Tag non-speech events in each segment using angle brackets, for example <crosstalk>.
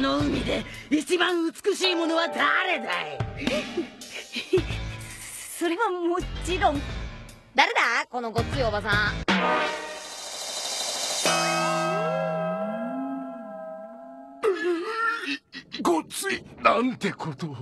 の海で一番美しいものは誰だい？<laughs> それはもちろん。誰だ？このごっついおばさん。ごっついなんてことを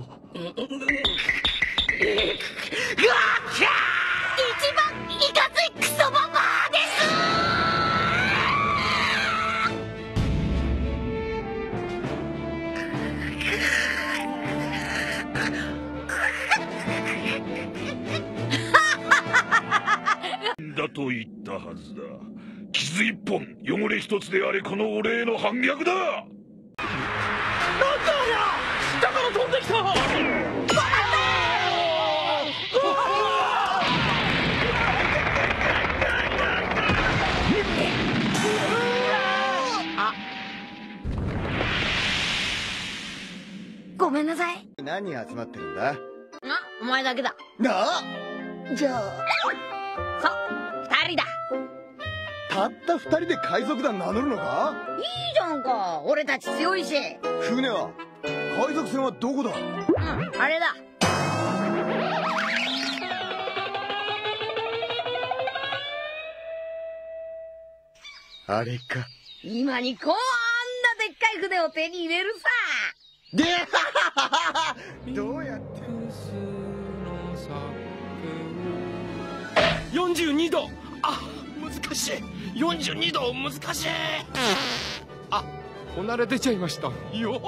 だと言ったはずだ。傷一本汚れ一つであれこの俺への反逆だ。なんだありゃだから飛んできた！ごめんなさい。何集まってるんだ？あお前だけだ。なあ？じゃあ。そう二人だたった二人で海賊団名乗るのか？いいじゃんか。俺たち強いし。船は海賊船はどこだ？うんあれだ。あれか。今にこんなでっかい船を手に入れるさ。で <laughs> どうやって？42度。あ難しい。42度難しい。あおなら出ちゃいました。よ